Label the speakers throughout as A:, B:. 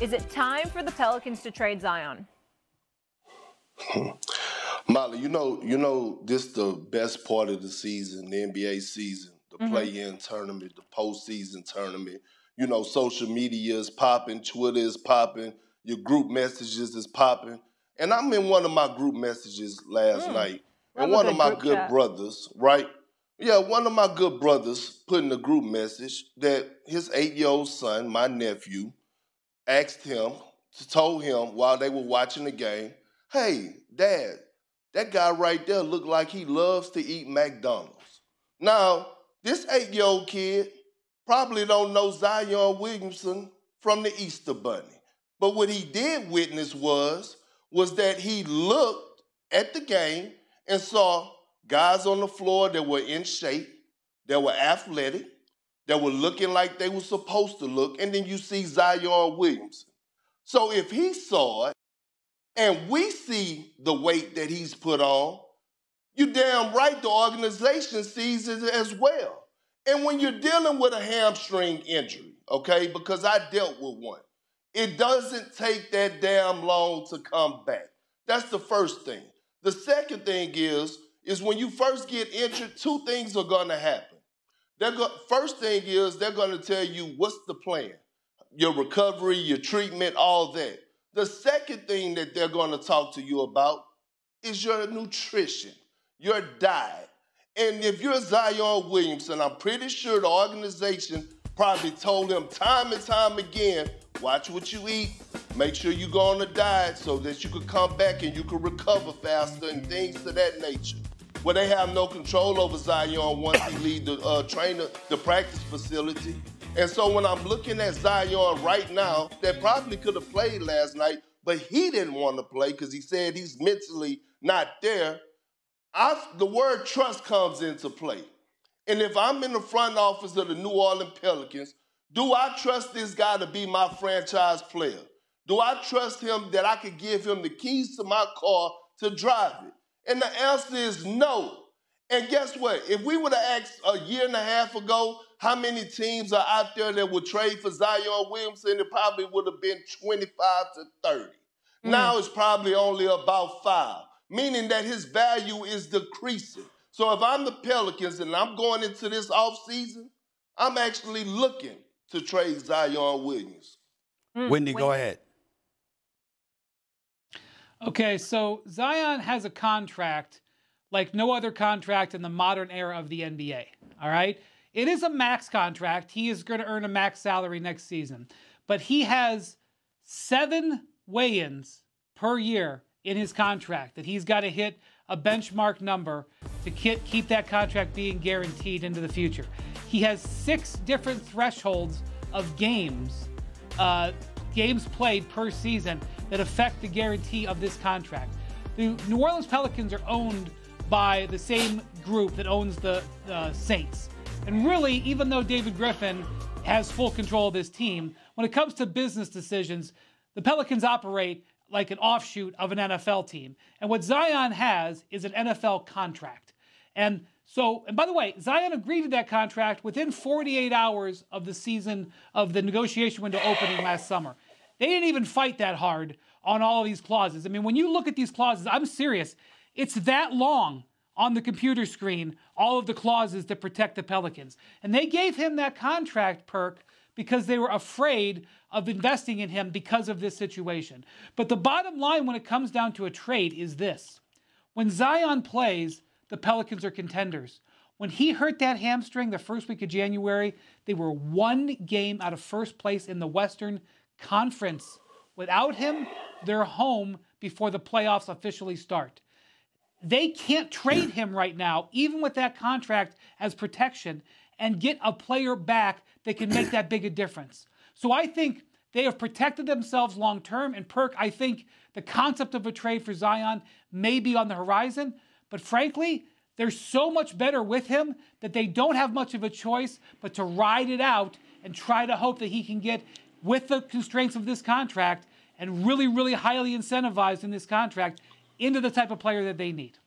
A: Is it time for the Pelicans to trade Zion?
B: Molly, you know, you know, this the best part of the season, the NBA season, the mm-hmm. play-in tournament, the postseason tournament. You know, social media is popping, Twitter is popping, your group messages is popping, and I'm in one of my group messages last mm. night, and one of my good chat. brothers, right? Yeah, one of my good brothers put in a group message that his eight-year-old son, my nephew, asked him, told him while they were watching the game, "Hey, Dad, that guy right there looked like he loves to eat McDonald's." Now, this eight-year-old kid probably don't know Zion Williamson from the Easter Bunny, but what he did witness was was that he looked at the game and saw guys on the floor that were in shape, that were athletic, that were looking like they were supposed to look, and then you see Zion Williamson. So if he saw it, and we see the weight that he's put on, you damn right the organization sees it as well. And when you're dealing with a hamstring injury, okay, because I dealt with one, it doesn't take that damn long to come back. That's the first thing. The second thing is is when you first get injured, two things are to happen. They're go- first thing is they're going to tell you what's the plan, your recovery, your treatment, all that. The second thing that they're going to talk to you about is your nutrition, your diet. And if you're Zion Williamson, I'm pretty sure the organization probably told him time and time again, watch what you eat, make sure you go on a diet so that you could come back and you could recover faster and things of that nature where they have no control over Zion once he leave the uh, trainer, the practice facility. And so when I'm looking at Zion right now, that probably could have played last night, but he didn't want to play because he said he's mentally not there. I, the word trust comes into play. And if I'm in the front office of the New Orleans Pelicans, do I trust this guy to be my franchise player? Do I trust him that I could give him the keys to my car to drive it? And the answer is no. And guess what? If we would have asked a year and a half ago how many teams are out there that would trade for Zion Williamson, it probably would have been 25 to 30. Mm. Now it's probably only about five, meaning that his value is decreasing. So if I'm the Pelicans and I'm going into this offseason, I'm actually looking to trade Zion Williams.
C: Mm. Windy, go ahead.
D: Okay, so Zion has a contract like no other contract in the modern era of the NBA. All right? It is a max contract. He is going to earn a max salary next season. But he has seven weigh ins per year in his contract that he's got to hit a benchmark number to keep that contract being guaranteed into the future. He has six different thresholds of games, uh, games played per season that affect the guarantee of this contract. The New Orleans Pelicans are owned by the same group that owns the uh, Saints. And really, even though David Griffin has full control of this team, when it comes to business decisions, the Pelicans operate like an offshoot of an NFL team. And what Zion has is an NFL contract. And so, and by the way, Zion agreed to that contract within 48 hours of the season of the negotiation window opening last summer. They didn't even fight that hard on all of these clauses. I mean, when you look at these clauses, I'm serious. It's that long on the computer screen, all of the clauses that protect the Pelicans. And they gave him that contract perk because they were afraid of investing in him because of this situation. But the bottom line when it comes down to a trade is this when Zion plays, the Pelicans are contenders. When he hurt that hamstring the first week of January, they were one game out of first place in the Western Conference. Without him, they're home before the playoffs officially start. They can't trade him right now, even with that contract as protection, and get a player back that can make that big a difference. So I think they have protected themselves long term. And Perk, I think the concept of a trade for Zion may be on the horizon. But frankly, they're so much better with him that they don't have much of a choice but to ride it out and try to hope that he can get, with the constraints of this contract, and really, really highly incentivized in this contract into the type of player that they need.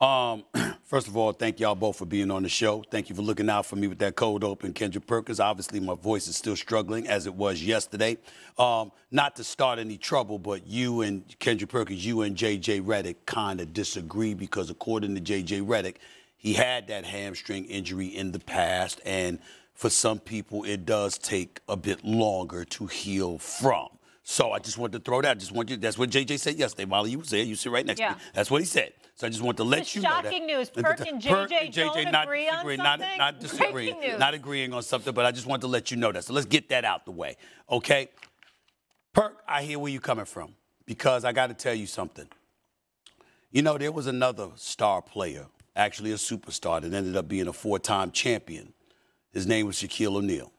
C: Um, First of all, thank y'all both for being on the show. Thank you for looking out for me with that cold open, Kendrick Perkins. Obviously, my voice is still struggling as it was yesterday. Um, not to start any trouble, but you and Kendrick Perkins, you and JJ Redick kind of disagree because according to JJ Redick, he had that hamstring injury in the past, and for some people, it does take a bit longer to heal from. So I just wanted to throw that. I just want you. That's what JJ said yesterday. Molly, you was there. You sit right next
A: Yeah.
C: to me. That's what he said. So I just want to let you know that.
A: shocking news. Perk and
C: Perk
A: JJ don't
C: not
A: agree on
C: disagreeing,
A: something?
C: Not, not disagreeing.
A: News.
C: Not agreeing on something, but I just want to let you know that. So let's get that out the way. Okay? Perk, I hear where you're coming from because I got to tell you something. You know, there was another star player, actually a superstar, that ended up being a four time champion. His name was Shaquille O'Neal.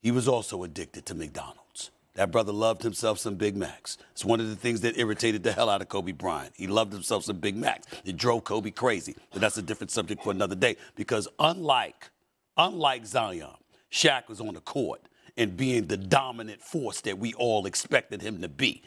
C: He was also addicted to McDonald's. That brother loved himself some Big Macs. It's one of the things that irritated the hell out of Kobe Bryant. He loved himself some Big Macs. It drove Kobe crazy. But that's a different subject for another day because unlike, unlike Zion, Shaq was on the court and being the dominant force that we all expected him to be.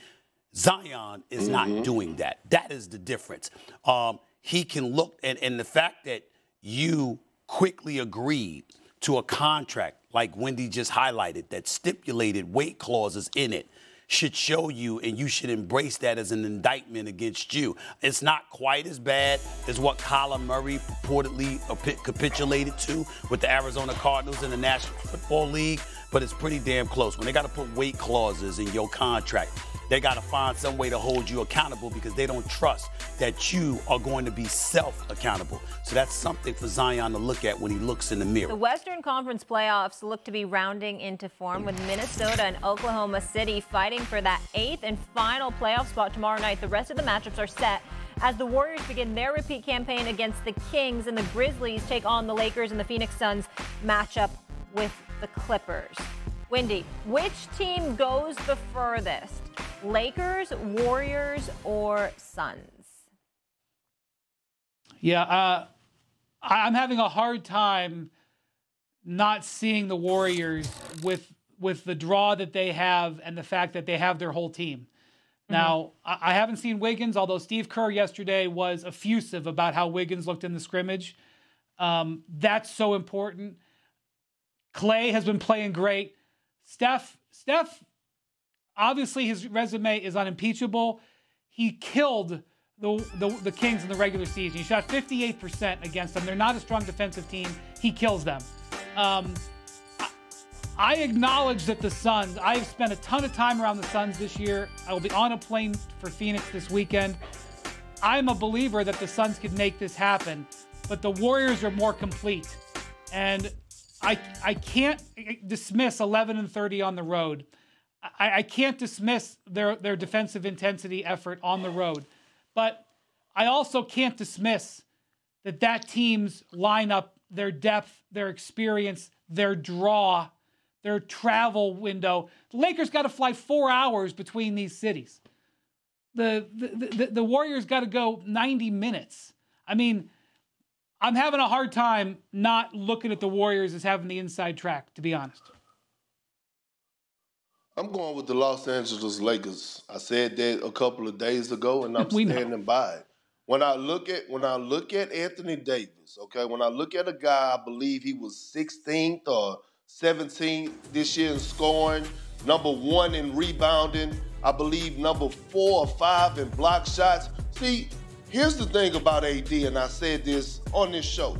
C: Zion is not doing that. That is the difference. Um, he can look, and, and the fact that you quickly agreed to a contract like Windy just highlighted that stipulated weight clauses in it should show you and you should embrace that as an indictment against you. It's not quite as bad as what Kyler Murray purportedly capitulated to with the Arizona Cardinals in the National Football League, but it's pretty damn close. When they got to put weight clauses in your contract, they got to find some way to hold you accountable because they don't trust that you are going to be self accountable. So that's something for Zion to look at when he looks in the mirror.
A: The Western Conference playoffs look to be rounding into form with Minnesota and Oklahoma City fighting for that eighth and final playoff spot tomorrow night. The rest of the matchups are set as the Warriors begin their repeat campaign against the Kings and the Grizzlies take on the Lakers and the Phoenix Suns matchup with the Clippers. Windy, which team goes the furthest? Lakers, Warriors, or Suns?
D: Yeah, uh, I'm having a hard time not seeing the Warriors with with the draw that they have and the fact that they have their whole team. Now, I I haven't seen Wiggins, although Steve Kerr yesterday was effusive about how Wiggins looked in the scrimmage. Um, that's so important. Clay has been playing great. Steph, Steph, obviously his resume is unimpeachable. He killed the, the, the Kings in the regular season. He shot 58% against them. They're not a strong defensive team. He kills them. Um, I- acknowledge that the Suns, I've spent a ton of time around the Suns this year. I will be on a plane for Phoenix this weekend. I'm a believer that the Suns could make this happen, but the Warriors are more complete. And I I can't dismiss 11 and 30 on the road. I, I can't dismiss their their defensive intensity effort on the road, but I also can't dismiss that that team's lineup, their depth, their experience, their draw, their travel window. The Lakers got to fly four hours between these cities. The the, the, the Warriors got to go 90 minutes. I mean, I'm having a hard time not looking at the Warriors as having the inside track, to be honest.
B: I'm going with the Los Angeles Lakers. I said that a couple of days ago, and I'm
D: know.
B: standing by it. When I look at when I look at Anthony Davis, okay, when I look at a guy, I believe he was 16th or 17th this year in scoring, number one in rebounding, I believe number four or five in block shots. See, here's the thing about AD, and I said this on this show.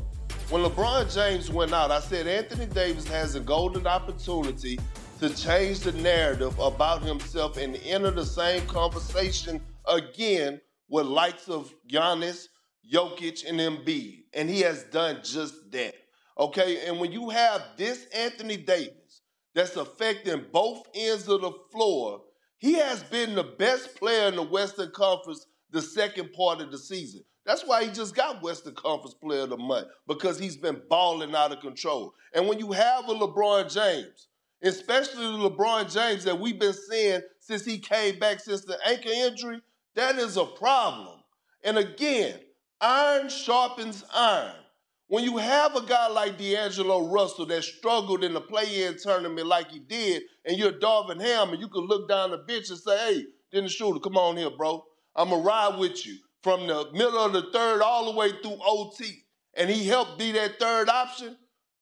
B: When LeBron James went out, I said Anthony Davis has a golden opportunity to change the narrative about himself and enter the same conversation again with likes of Giannis, Jokic, and Embiid. And he has done just that. Okay, and when you have this Anthony Davis that's affecting both ends of the floor, he has been the best player in the Western Conference the second part of the season. That's why he just got Western Conference Player of the Month because he's been balling out of control. And when you have a LeBron James, especially LeBron James that we've been seeing since he came back since the ankle injury, that is a problem. And again, iron sharpens iron. When you have a guy like D'Angelo Russell that struggled in the play-in tournament like he did, and you're Darvin Ham, and you can look down the bench and say, hey, Dennis Schroeder, come on here, bro. I'm going to ride with you from the middle of the third all the way through OT. and he helped be that third option,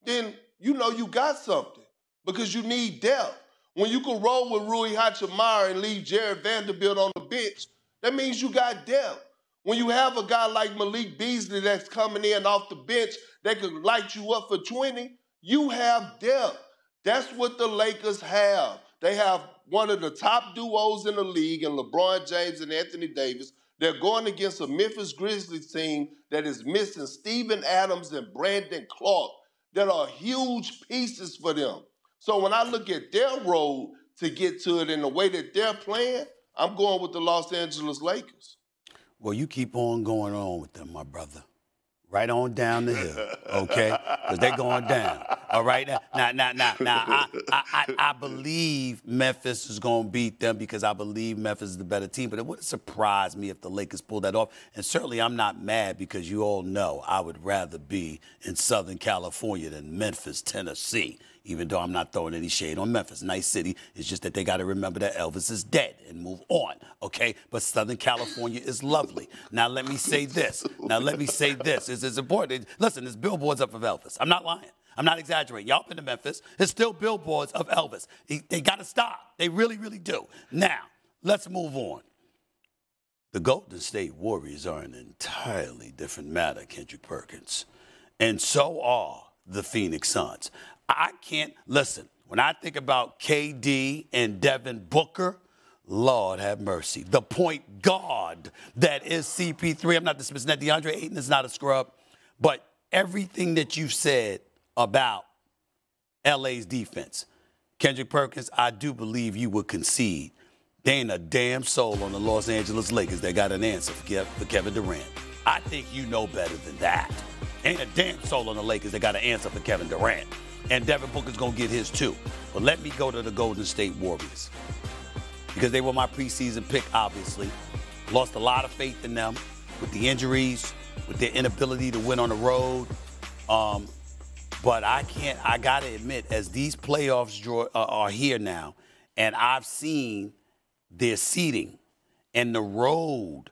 B: then you know you got something because you need depth. When you can roll with Rui Hachimura and leave Jarred Vanderbilt on the bench, that means you got depth. When you have a guy like Malik Beasley that's coming in off the bench that could light you up for 20, you have depth. That's what the Lakers have. They have one of the top duos in the league in LeBron James and Anthony Davis. They're going against a Memphis Grizzlies team that is missing Steven Adams and Brandon Clarke that are huge pieces for them. So when I look at their road to get to it and the way that they're playing, I'm going with the Los Angeles Lakers.
C: Well, you keep on going on with them, my brother right on down the hill, okay? Because they're going down. All right, now, now, now, now, I, I, I believe Memphis is going to beat them because I believe Memphis is the better team. But it wouldn't surprise me if the Lakers pull that off. And certainly, I'm not mad because you all know I would rather be in Southern California than Memphis, Tennessee even though I'm not throwing any shade on Memphis. Nice city. It's just that they got to remember that Elvis is dead and move on, okay? But Southern California is lovely. Now, let me say this. Now, let me say this. It's important. Listen, there's billboards up of Elvis. I'm not lying. I'm not exaggerating. Y'all been to Memphis. There's still billboards of Elvis. He, they got to stop. They really, really do. Now, let's move on. The Golden State Warriors are an entirely different matter, Kendrick Perkins. And so are the Phoenix Suns. I can't listen. When I think about KD and Devin Booker, Lord have mercy. The point guard that is CP3. I'm not dismissing that. DeAndre Ayton is not a scrub. But everything that you said about LA's defense, Kendrick Perkins, I do believe you would concede. There ain't a damn soul on the Los Angeles Lakers that got an answer for Kevin Durant. I think you know better than that. Ain't a damn soul on the Lakers that got an answer for Kevin Durant and Devin Booker's going to get his too. But let me go to the Golden State Warriors because they were my preseason pick, obviously. Lost a lot of faith in them with the injuries, with their inability to win on the road. Um, but I can't, I got to admit, as these playoffs draw, uh, are here now, and I've seen their seating and the road,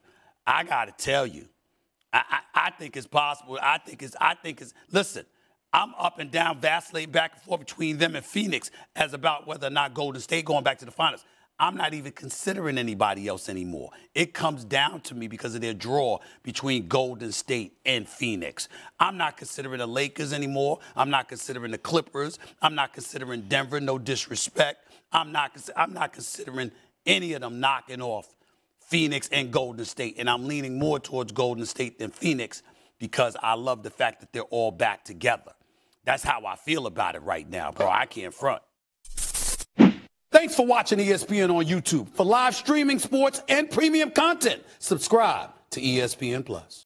C: I got to tell you, I, I, I think it's possible. I think it's, I think it's, listen, I'm up and down, vacillating back and forth between them and Phoenix as about whether or not Golden State going back to the finals. I'm not even considering anybody else anymore. It comes down to me because of their draw between Golden State and Phoenix. I'm not considering the Lakers anymore. I'm not considering the Clippers. I'm not considering Denver, no disrespect. I'm not, I'm not considering any of them knocking off Phoenix and Golden State. And I'm leaning more towards Golden State than Phoenix because I love the fact that they're all back together. That's how I feel about it right now, bro. I can't front. Thanks for watching ESPN on YouTube. For live streaming sports and premium content, subscribe to ESPN Plus.